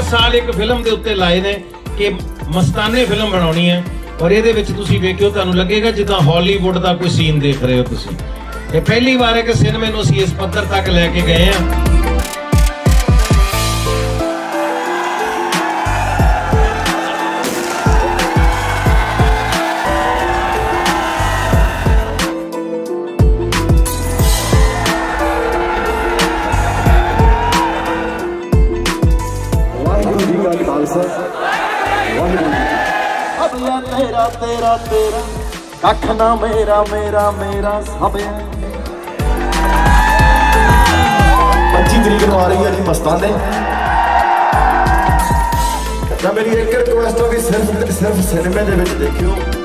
ਸਾਲ ਇੱਕ ਫਿਲਮ ਦੇ ਉੱਤੇ ਲਾਏ ਨੇ ਕਿ ਮਸਤਾਨੇ ਫਿਲਮ ਬਣਾਉਣੀ ਹੈ ਔਰ ਇਹਦੇ ਵਿੱਚ ਤੁਸੀਂ ਵੇਖਿਓ, ਤੁਹਾਨੂੰ ਲੱਗੇਗਾ ਜਿੱਦਾਂ ਹਾਲੀਵੁੱਡ ਦਾ ਕੋਈ ਸੀਨ ਦੇਖ ਰਹੇ ਹੋ ਤੁਸੀਂ। ਇਹ ਪਹਿਲੀ ਵਾਰ ਹੈ ਕਿ ਸਿਨੇਮੇ ਨੂੰ ਅਸੀਂ ਇਸ ਪੱਧਰ ਤੱਕ ਲੈ ਕੇ ਗਏ ਹਾਂ। जी का खालसा अबला तेरा तेरा तेरा कख ना मेरा मेरा मेरा सब पच्ची तरीक आ रही है जी मस्ताने मेरी एक रिक्वेस्ट होगी सिर्फ़ सिर्फ़ सिनेमे देखियो